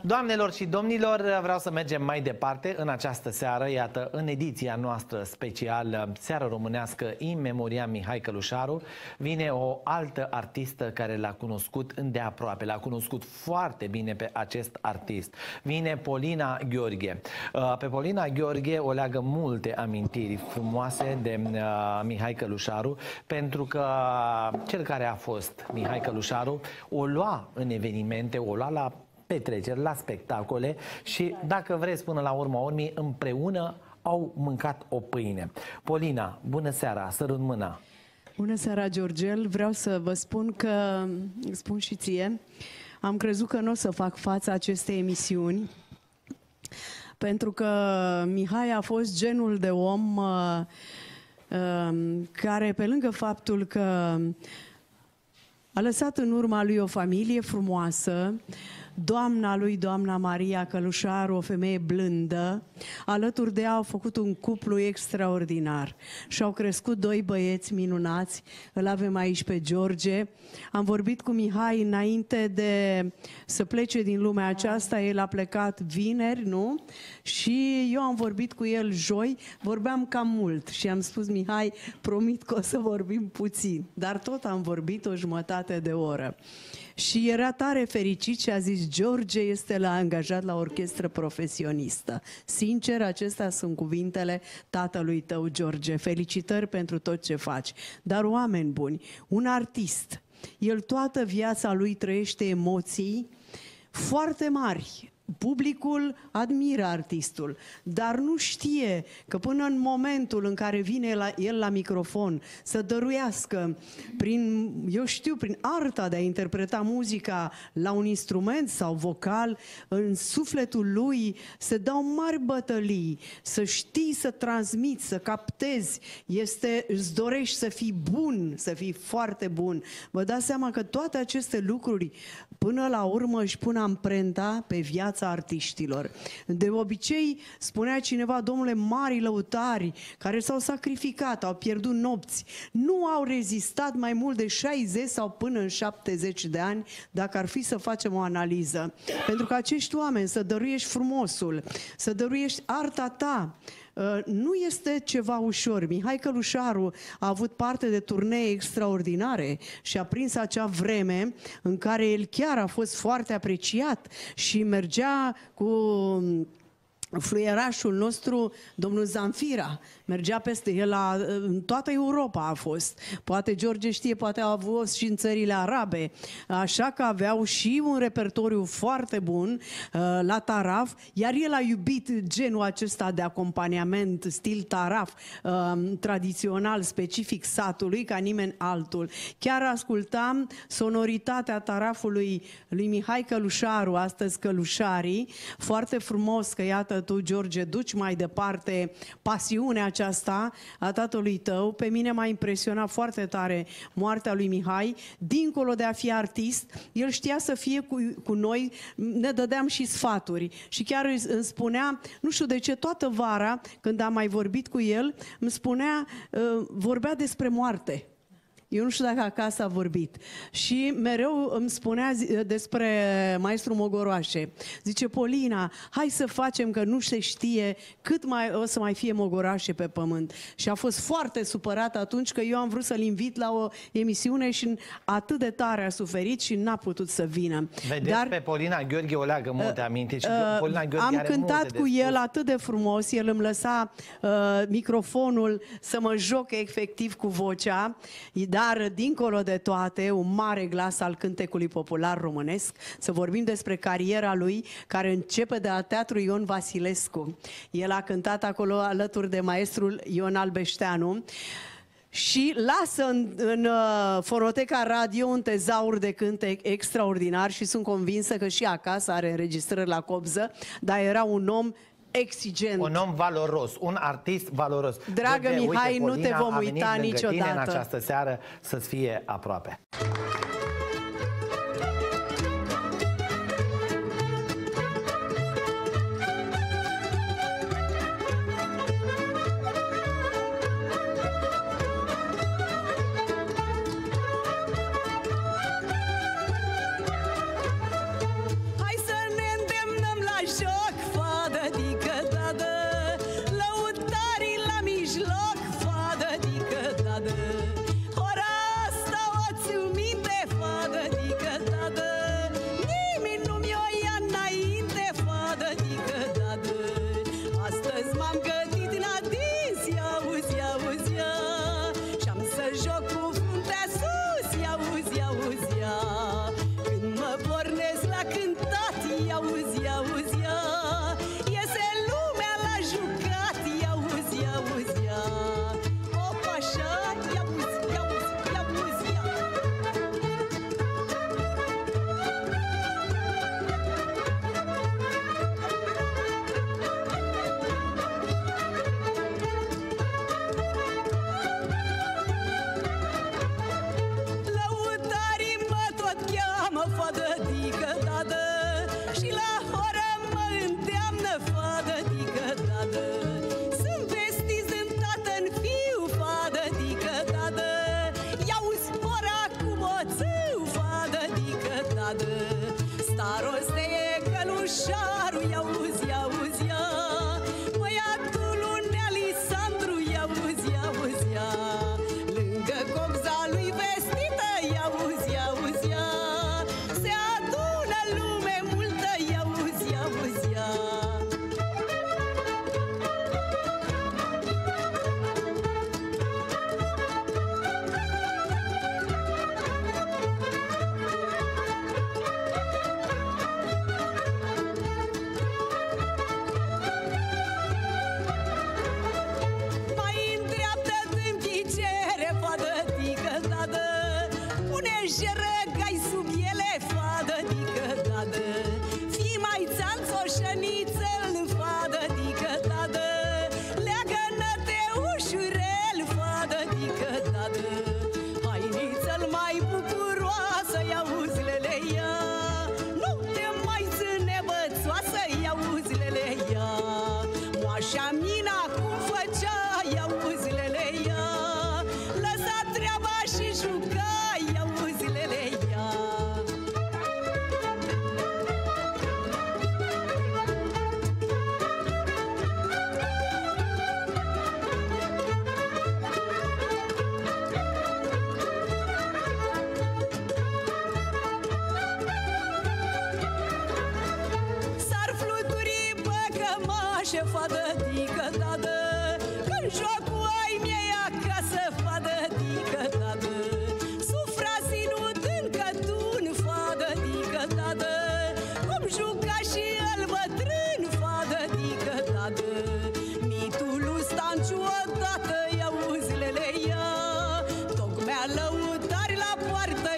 Doamnelor și domnilor, vreau să mergem mai departe în această seară, iată, în ediția noastră specială, Seara Românească, in memoria Mihai Călușaru, vine o altă artistă care l-a cunoscut îndeaproape, l-a cunoscut foarte bine pe acest artist. Vine Polina Gheorghe. Uh, pe Polina Gheorghe o leagă multe amintiri frumoase de uh, Mihai Călușaru, pentru că cel care a fost Mihai Călușaru o lua în evenimente, o lua la petreceri, la spectacole și, dacă vreți, până la urma urmii, împreună au mâncat o pâine. Polina, bună seara, sărut mâna! Bună seara, Georgel! Vreau să vă spun că, spun și ție, am crezut că nu o să fac față acestei emisiuni, pentru că Mihai a fost genul de om uh, uh, care, pe lângă faptul că a lăsat în urma lui o familie frumoasă, doamna lui, doamna Maria Călușaru, o femeie blândă, alături de ea au făcut un cuplu extraordinar și au crescut doi băieți minunați, îl avem aici pe George. Am vorbit cu Mihai înainte de să plece din lumea aceasta, el a plecat vineri, nu? Și eu am vorbit cu el joi, vorbeam cam mult și am spus, Mihai, promit că o să vorbim puțin, dar tot am vorbit o jumătate de oră. Și era tare fericit și a zis, George este la angajat la orchestră profesionistă. Sincer, acestea sunt cuvintele tatălui tău, George. Felicitări pentru tot ce faci. Dar oameni buni, un artist, el toată viața lui trăiește emoții foarte mari, Publicul admiră artistul, dar nu știe că până în momentul în care vine la, el la microfon să dăruiască prin, eu știu, prin arta de a interpreta muzica la un instrument sau vocal, în sufletul lui se dau mari bătălii, să știi să transmiți, să captezi, este, îți dorești să fii bun, să fii foarte bun. Vă dați seama că toate aceste lucruri până la urmă își pun amprenta pe viața artiștilor. De obicei, spunea cineva, domnule, mari lăutari care s-au sacrificat, au pierdut nopți, nu au rezistat mai mult de 60 sau până în 70 de ani, dacă ar fi să facem o analiză. Pentru că acești oameni să dăruiești frumosul, să dăruiești arta ta, Uh, nu este ceva ușor. Mihai Călușaru a avut parte de turnee extraordinare și a prins acea vreme în care el chiar a fost foarte apreciat și mergea cu fluierașul nostru, domnul Zanfira, mergea peste el la, în toată Europa a fost. Poate George știe, poate a avut și în țările arabe. Așa că aveau și un repertoriu foarte bun uh, la taraf, iar el a iubit genul acesta de acompaniament, stil taraf, uh, tradițional, specific satului, ca nimeni altul. Chiar ascultam sonoritatea tarafului lui Mihai Călușaru, astăzi Călușarii, foarte frumos că iată tu, George, duci mai departe pasiunea aceasta a tatălui tău. Pe mine m-a impresionat foarte tare moartea lui Mihai. Dincolo de a fi artist, el știa să fie cu, cu noi, ne dădeam și sfaturi. Și chiar îmi spunea, nu știu de ce, toată vara, când am mai vorbit cu el, îmi spunea, uh, vorbea despre moarte. Eu nu știu dacă acasă a vorbit. Și mereu îmi spunea despre maestru Mogoroașe. Zice, Polina, hai să facem că nu se știe cât mai o să mai fie Mogoroașe pe pământ. Și a fost foarte supărat atunci că eu am vrut să-l invit la o emisiune și atât de tare a suferit și n-a putut să vină. Vedeți, Dar, pe Polina Gheorghe o leagă multe uh, aminte și uh, Polina Gheorghe Am are cântat multe cu de el atât de frumos, el îmi lăsa uh, microfonul să mă joc efectiv cu vocea, dar dar, dincolo de toate, un mare glas al cântecului popular românesc, să vorbim despre cariera lui, care începe de la Teatru Ion Vasilescu. El a cântat acolo alături de maestrul Ion Albeșteanu și lasă în, în uh, fonoteca radio un tezaur de cântec extraordinar și sunt convinsă că și acasă are înregistrări la copză, dar era un om exigent. Un om valoros, un artist valoros. Dragă George, Mihai, uite, nu te vom uita niciodată. Tine în această seară să-ți fie aproape. shine. șefa de tică tată Când jocul ai mie acasă, fadă tică tată Sufra ținut încă tu în fadă tică tată Cum juca și el bătrân, fadă tică tată Mitul stanciu odată i-auzi lele ia Tocmea lăutari la poartă